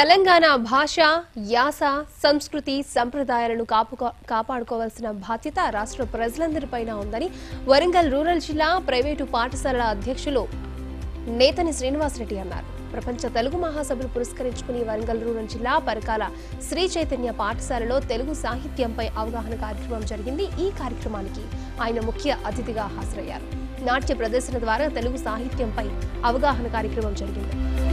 తెలంగాణ భాష యాస సంస్కృతి సంప్రదాయాలను కాపుకో- కాపాడుకోవాల్సిన బాధ్యత రాష్ట్ర ప్రజలందరిపైన ఉందని వరంగల్ రూరల్ జిల్లా ప్రైవేటు పాఠశాలల అధ్యక్షులు నేతని శ్రీనివాసరెడ్డి అన్నారు. ప్రపంచ తెలుగు మహాసభలు పురస్కరించుకుని వరంగల్ రూరల్ జిల్లా పరకాల శ్రీ చైతన్య పాఠశాలలో తెలుగు సాహిత్యంపై అవగాహన కార్యక్రమం జరిగింది ఈ కార్యక్రమానికి. ఆయన ముఖ్య అతిథిగా హాజరయ్యారు. నాట్య ప్రదర్శన ద్వారా తెలుగు సాహిత్యంపై అవగాహన కార్యక్రమం జరిగింది.